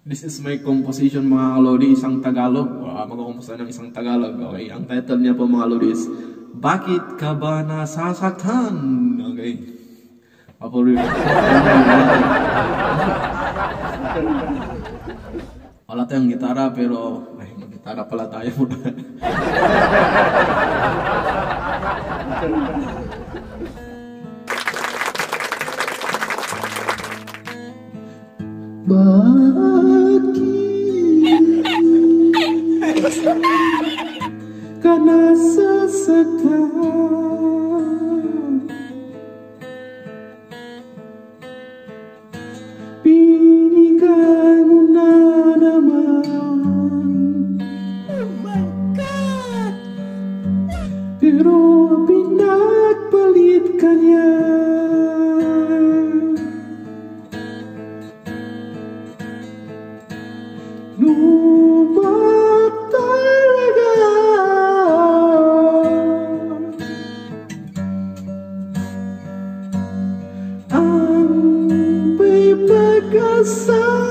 This is my composition mga kalodi, isang Tagalog. Uh, Magkukumpusa ng isang Tagalog. Okay, ang title niya po mga kalodi is Bakit ka ba nasasaktan? Okay. Wala tayong gitara pero ay mag-gitara pala tayo kasama.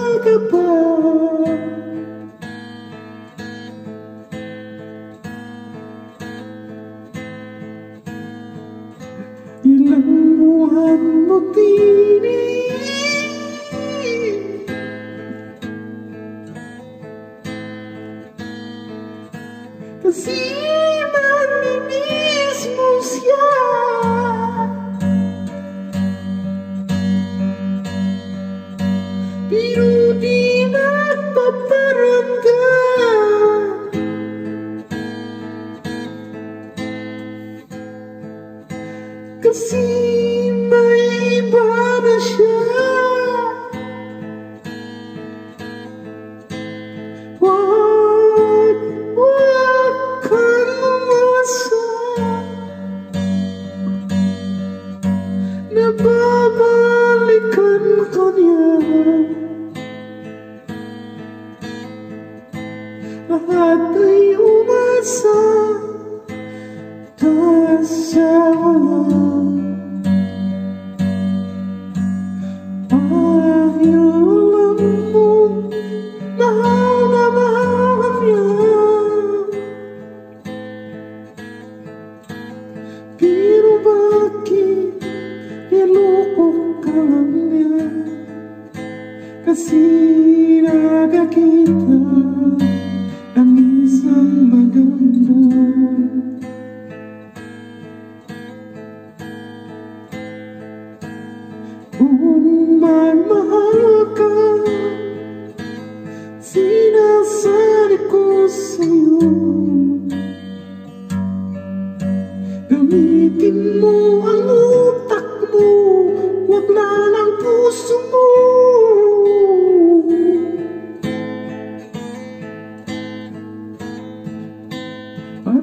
Oh.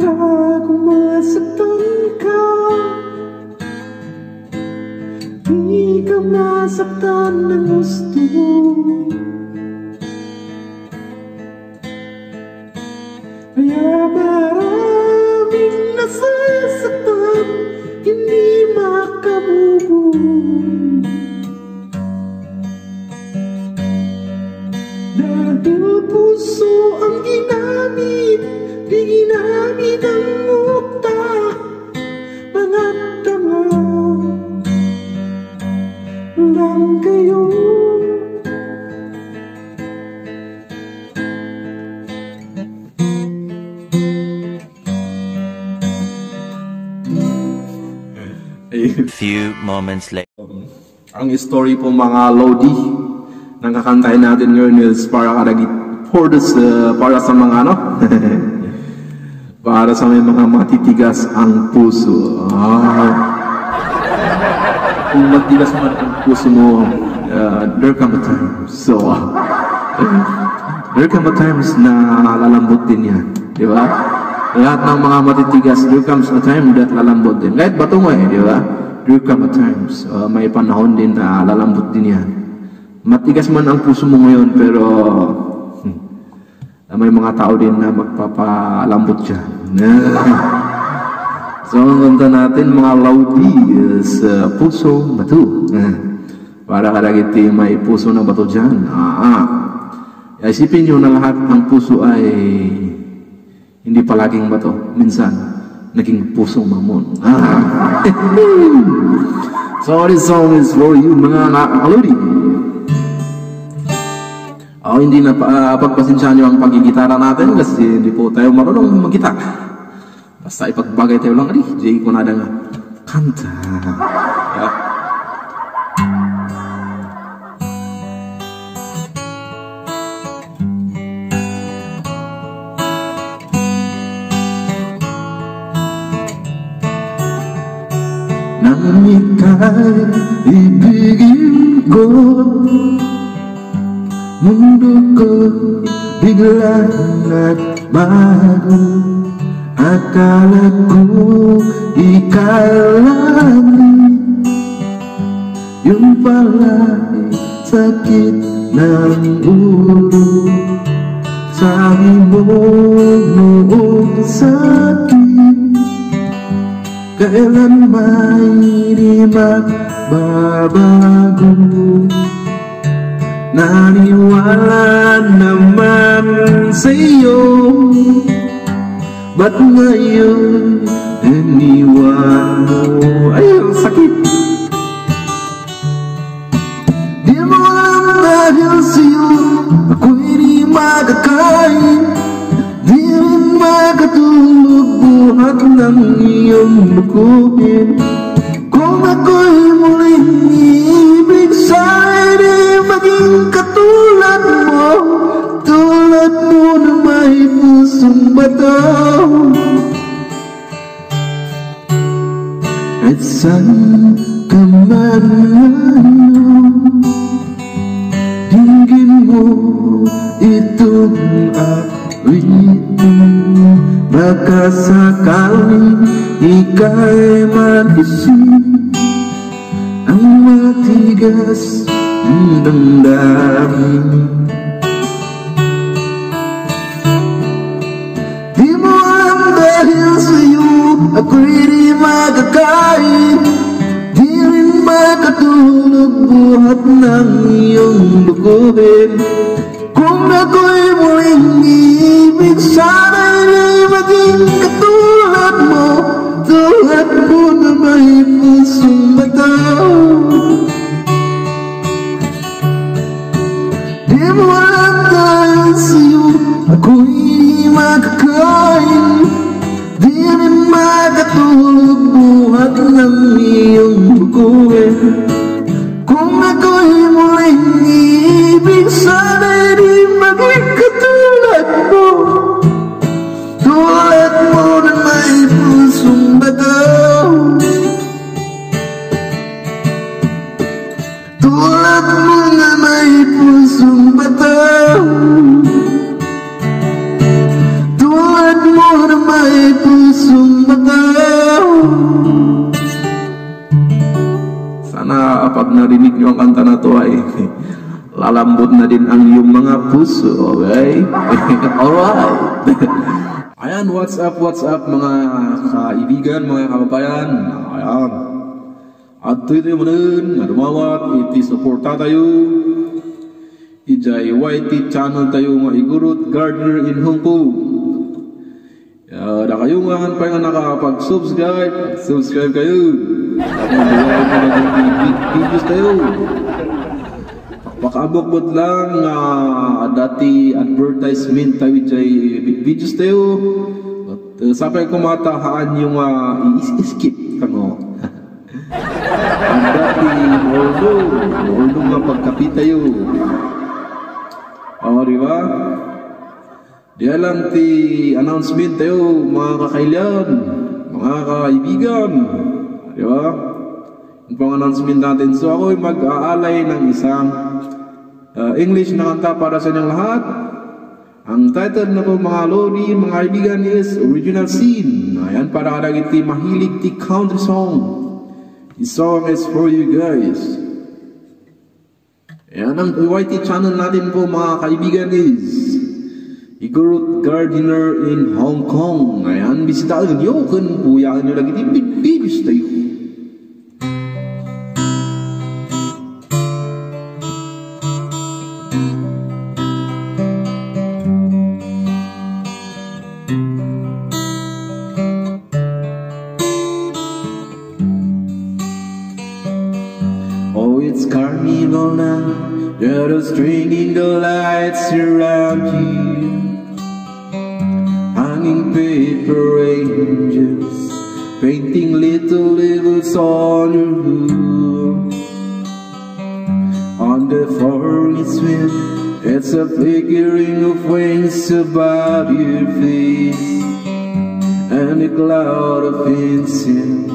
Kung masaktan ka Di ka masaktan ng gusto Kaya maraming nasasaktan. Hindi makamubong Dahil puso ang ginamit Di ginamit ang utak Mga tanga lang kayo Few moments later. Ang story po mga Lodi ng kakantahin natin ngayon is para this, uh, para sa mga ano para sa may mga matitigas ang puso. Ah. Kung matigas man ang puso mo, uh, there come a time. So, there come a times na lalambot din yan. Di ba? Lahat ng mga matitigas, there comes a time that lalambot din. Kahit bato mo eh, di ba? There come a times. Uh, may panahon din na lalambot din yan. Matigas man ang puso mo ngayon, pero hmm, may mga tao din na magpapalambot dyan. So, ang kanta natin mga Laudi sa puso batu. Eh, para kada kita may puso na bato dyan. Ah, ah. Isipin nyo na lahat ang puso ay hindi palaging bato. Minsan, naging pusong mamon. Ah. so, this song is for you mga Laudi. Oh, hindi na uh, pagpasensyahan nyo ang pagigitara natin kasi hindi po tayo marunong magitar. Basta ipagbagay tayo lang, ari, di ko na nga, kanta. Yeah. Nang ika'y ibigin ko Mundo ko bigla nagbago Akala ko ika'y langit Yung pala'y sakit ng ulo Sabi mo noong sakit. Kailan may di magbabago Naniwala naman sa'yo. Ba't ngayon iniwan mo Ay, ang sakit. Di mo alam dahil sa'yo Ako'y di magkakain Di rin makatulog buhat ng iyong lukuhin Baka sakaling ika'y magising Ang matigas ng damdamin Di mo alam dahil sa'yo ako'y di magkakain Di rin makatulog buhat ng iyong lukuhin Kung ako'y muling ibig sana'y iyong bukuhin Kung ako'y muling ibig sana'y di maging mo Tulad mo na may pusong bagaw Tulad mo na may pusong narinig niyo ang kanta na to ay lalambot na din ang iyong mga puso, okay? Alright! Ayan, what's up, what's up mga kaibigan, mga kababayan? Ayan. At ito mo nun, nadumawat, iti suporta tayo. Ijay YT channel tayo nga igurot gardener in Hong Kong. Ya, da kayo nga pa nga nakapag-subscribe, subscribe kayo. Videos tayo. Pakabok lang nga dati advertisement tayo jay videos tayo. At uh, sapay kumatahaan yung uh, i-skip kano. Ang dati ordo, ordo nga pagkapit tayo. O, di ba? Di alam ti announcement tayo, mga kakailan, mga kaibigan. Di ba? Yung pang announcement natin. So ako ay mag-aalay ng isang uh, English na kanta para sa inyong lahat. Ang title na po mga lodi, mga kaibigan is Original Scene. Ayan, para kadagit ti mahilig ti country song. This song is for you guys. Ayan, ang YT channel natin po mga kaibigan is Igorot Gardiner in Hong Kong. Ayan, bisitahin nyo. Kung puyahan nyo lagi, bibis tayo. Now. There are stringing the lights around you. Hanging paper angels, painting little labels on your hood. On the furnace wind, it's a flickering of wings above your face, and a cloud of incense.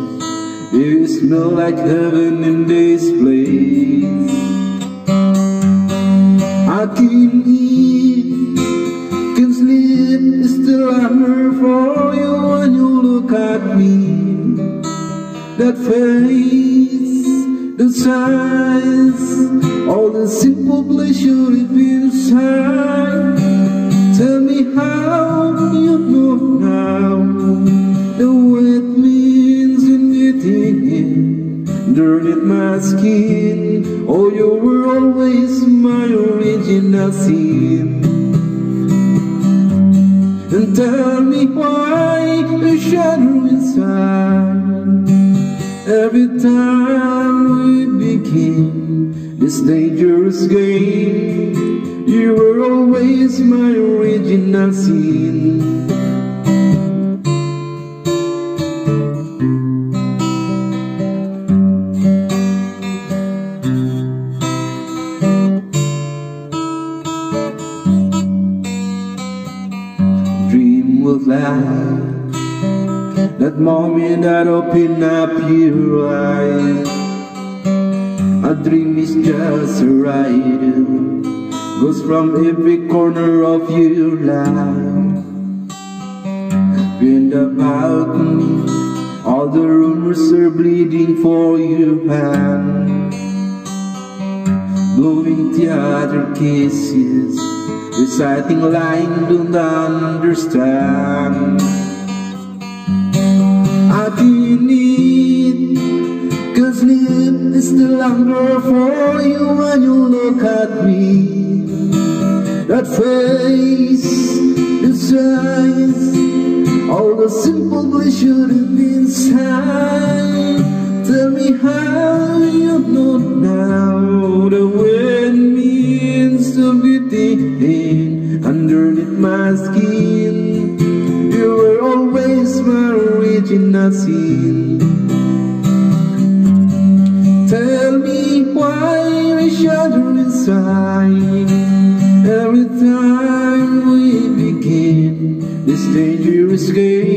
You smell like heaven in this place. I can sleep, still hunger for you when you look at me. That face, the size, all the simple pleasure it inside. Tell me how And tell me why the shadow inside. Every time we begin this dangerous game, you were always my original sin. That moment that open up your eyes. A dream is just a ride Goes from every corner of your life. Wind about me All the rumors are bleeding for your hand. Blowing theater kisses Reciting line don't understand. I can eat Cause sleep is still longer for you when you look at me. That face, Tell me why I shudder inside Every time we begin this dangerous game